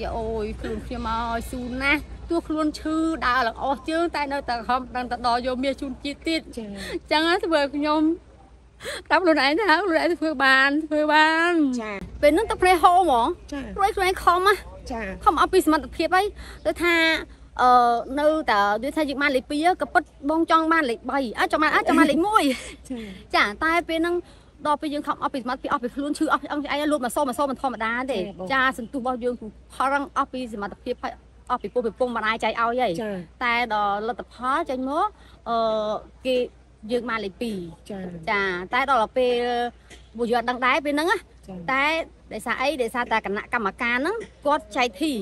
យាអូយខ្លួនខ្ញុំមកឲ្យស៊ូណាស់ទោះខ្លួនឈឺដើរឡើងអស់ជើងតែនៅតែខំដឹងតែដល់យកមាសជូនជាតិទៀតចាអញ្ចឹងណាធ្វើឲ្យខ្ញុំតាមខ្លួនឯងថាខ្លួនឯងធ្វើបានធ្វើបានចាពេលហ្នឹងទឹកភ្នែកហូរហ្មងចាព្រួយខ្លួនឯងខំណាចាខំអត់ពីសមត្ថភាពហើយទៅថាអឺនៅតែនិយាយថាយើងបានលេខ2ក៏ពិតបងចង់បានលេខ3អាចចង់បានអាចចង់បានលេខ1ចាចាតែពេលហ្នឹង ដល់ពេលយើងខំអស់ពីសមត្ថភាពអស់ពីខ្លួនឈឺអស់ពីអង្គស្អីលូតមកសោមកសោមិនធម្មតាទេចាបងចាសន្ទុះរបស់យើងគឺផលរងអស់ពីសមត្ថភាពហើយអស់ពីពុះពីពងមិនអាចចៃឲ្យហើយចាតែដល់លទ្ធផលចេញមកអឺគេយើងបានលេខ2ចាចាតែដល់ពេលពួកយើងអត់ដឹងដែរពេលហ្នឹងណាចាតែដោយសារអីដោយសារតែគណៈកម្មការហ្នឹងគាត់ចែកធី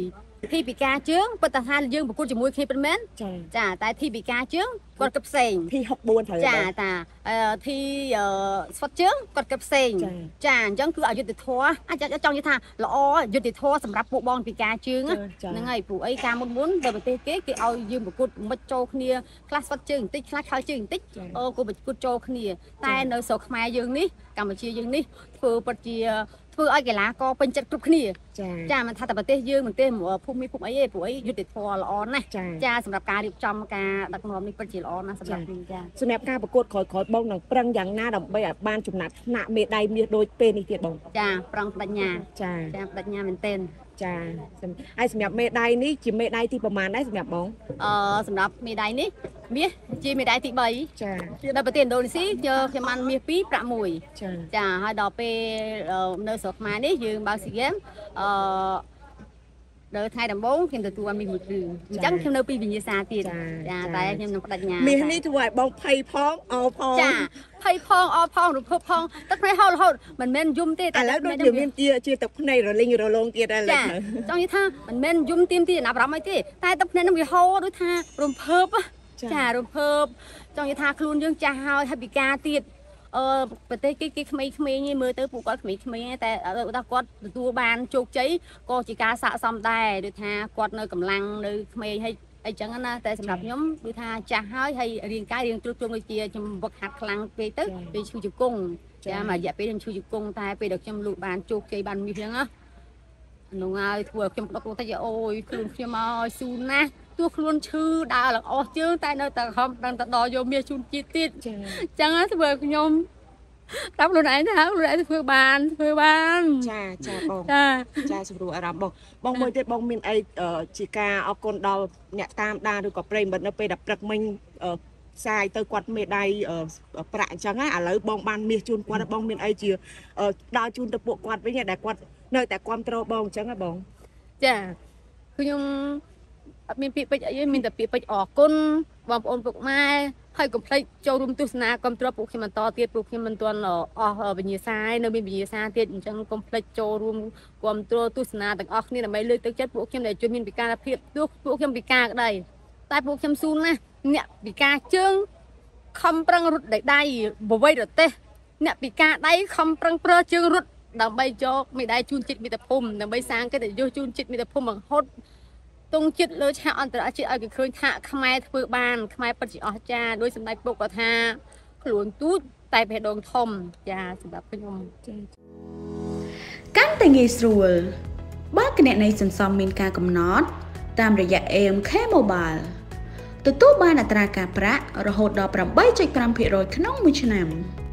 ធីពីការជើងពិតថាយើងប្រកួតជាមួយគ្នាពិតមែនចាចាតែធីពីការជើង គាត់គិតផ្សេងទី64 ត្រូវចាតាអឺធីអឺស្វិតជើងគាត់គិតផ្សេងចាចាអញ្ចឹងគឺអយុធធម៌អាចចង់និយាយថាល្អអយុធធម៌សម្រាប់ពួកបងពីការជើងណាចាហ្នឹងហើយពួកអីការមុនមុនទៅប្រទេសគេគេឲ្យយើងប្រកួតមិនចូលគ្នាខ្លះស្វិតជើងបន្តិចខ្លះខោជើងបន្តិចចាអូក៏ប្រកួតចូលគ្នា តែនៅស្រុកខ្មែរយើងនេះកម្ពុជាយើងនេះធ្វើពិតជាធ្វើឲ្យកីឡាករពេញចិត្តគ្រប់គ្នាចាចាមិនថាតែប្រទេសយើងប្រទេសភូមិភូមិអីទេពួកអីយុទ្ធធម៌ល្អណាស់ចាចាសម្រាប់ការរៀបចំការដឹកនាំនេះពិតជាល្អណាស់សម្រាប់នេះចាសម្រាប់ការប្រកួតក្រោយៗបងនឹងប្រឹងយ៉ាងណាដើម្បីឲ្យបានចំណាត់ថ្នាក់មេដាយមាសដូចពេលនេះទៀតបងចាប្រឹងបដិញ្ញាចាចាបដិញ្ញាមែនទែនចាសម្ហើយសម្រាប់មេដាយនេះជាមេដាយទីប្រមាណដែរសម្រាប់បងអឺសម្រាប់មេដាយនេះមាសជាមេដាយទី3ចានៅប្រទេសឥណ្ឌូនេស៊ីយកខ្ញុំបានមាស2ប្រាក់1ចាចាហើយដល់ពេលអឺនៅស្រុកខ្មែរនេះយើងបើកស៊ីហ្គេមអឺ ដល់ថ្ងៃដំបូងខ្ញុំទទួលបានមាសមួយគ្រឿងអញ្ចឹងខ្ញុំនៅពីវិញ្ញាសាទៀតចាតែខ្ញុំនឹងបដិញ្ញាមាសនេះធ្វើឲ្យបងភ័យផងអោផងចាភ័យផងអផងរភពផងទឹកភ្នែកហូររហូតមិនមែនយំទេឥឡូវដូចជាមានជាជាទឹកភ្នែករលីងរលោងទៀតហើយឥឡូចាវចង់និយាយថាមិនមែនយំទៀមទីចំណាប់អារម្មណ៍អីទេតែទឹកភ្នែកនឹងវាហូរដូចថារំភើបណាចារំភើបចង់និយាយថាខ្លួនយើងចាស់ហើយហើយពិការទៀត អឺប្រទេសគេគេក្មេងៗឯងមើលទៅពួកគាត់ក្មេងៗឯងតែដល់គាត់ទទួលបានជោគជ័យក៏ជាការស័ក្តិសមដែរដូចថាគាត់នៅកម្លាំងនៅក្មេងហើយអីចឹងណាតែសម្រាប់ខ្ញុំគឺថាចាស់ហើយហើយរាងកាយរាងទ្រុឌទ្រង់ដូចជាខ្ញុំវឹកហាត់ខ្លាំងពេកទៅពេលឈឺជង្គង់ចាមករយៈពេលខ្ញុំឈឺជង្គង់តែពេលដែលខ្ញុំលូកបានជោគជ័យបានមាសចឹងណានោះហើយធ្វើឲ្យខ្ញុំដុកទៅតិចអូយខ្លួនខ្ញុំមកឲ្យស៊ូណាស់ ទោះខ្លួនឈឺដើរឡើងអស់ជើងតែនៅតែខំដឹងតែដល់យកមាសជូនជាតិទៀតចាអញ្ចឹងណាធ្វើឲ្យខ្ញុំតាមខ្លួនឯងថាខ្លួនឯងធ្វើបានធ្វើបានចាចាបងចាចាស្រួលអារម្មណ៍បងបងមួយទៀតបងមានអីអឺជាការអរគុណដល់អ្នកតាមដានឬក៏ប្រិយមិត្តនៅពេលដែលព្រឹកមិញអឺផ្សាយទៅគាត់មេដៃអឺប្រាក់អញ្ចឹងណាឥឡូវបងបានមាសជូនគាត់ហើយបងមានអីជាអឺដល់ជូនទៅពួកគាត់វិញដែលគាត់នៅតែគ្រប់គ្រងបងអញ្ចឹងណាបងចាខ្ញុំ អត់មានពាក្យពេចន៍អីទេមានតែពាក្យពេចន៍អរគុណបងប្អូនពុកម៉ែហើយកុំភ្លេចចូលរួមទស្សនាគ្រប់គ្រងពួកខ្ញុំបន្តទៀតពួកខ្ញុំមិនទាន់អស់វិញ្ញាសាឯនៅមានវិញ្ញាសាទៀតអញ្ចឹងកុំភ្លេចចូលរួមគ្រប់គ្រងទស្សនាទាំងអស់គ្នាដើម្បីលើកទឹកចិត្តពួកខ្ញុំដែលជួយមានពិការភាពទោះពួកខ្ញុំពិការក្តីតែពួកខ្ញុំស៊ូណាស់អ្នកពិការជើងខំប្រឹងរត់ដៃដៃបវៃរទេសអ្នកពិការដៃខំប្រឹងប្រើជើងរត់ដើម្បីយកមេដាយជូនជាតិមិត្តភូមិដើម្បីសាងកិត្តិយសជូនជាតិមិត្តភូមិបង្ហត់ ទង់ចិត្តលើឆាកអន្តរជាតិឲ្យគេឃើញថាខ្មែរធ្វើបានខ្មែរពិតជាអស្ចារ្យដោយសម្ដេចពុកក៏ថា ខ្លួនទូចតែបេះដូងធំចាសម្រាប់ខ្ញុំកាន់តែងាយស្រួលបើគណនីសន្សំមានការកំណត់ តាមរយៈ AMK Mobile ទទួលបានអត្រាការប្រាក់រហូតដល់8.5%ក្នុងមួយឆ្នាំ។